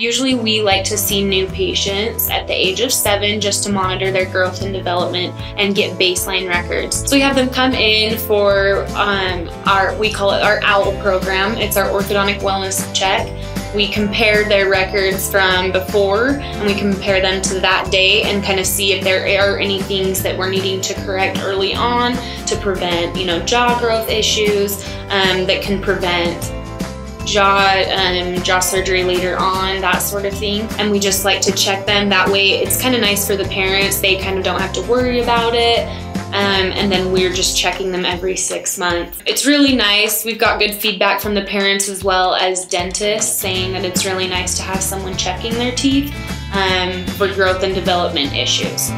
Usually we like to see new patients at the age of seven just to monitor their growth and development and get baseline records. So we have them come in for um, our, we call it our OWL program. It's our orthodontic wellness check. We compare their records from before and we compare them to that day and kind of see if there are any things that we're needing to correct early on to prevent, you know, jaw growth issues um, that can prevent jaw um, jaw surgery later on, that sort of thing. And we just like to check them. That way it's kind of nice for the parents. They kind of don't have to worry about it. Um, and then we're just checking them every six months. It's really nice. We've got good feedback from the parents as well as dentists saying that it's really nice to have someone checking their teeth um, for growth and development issues.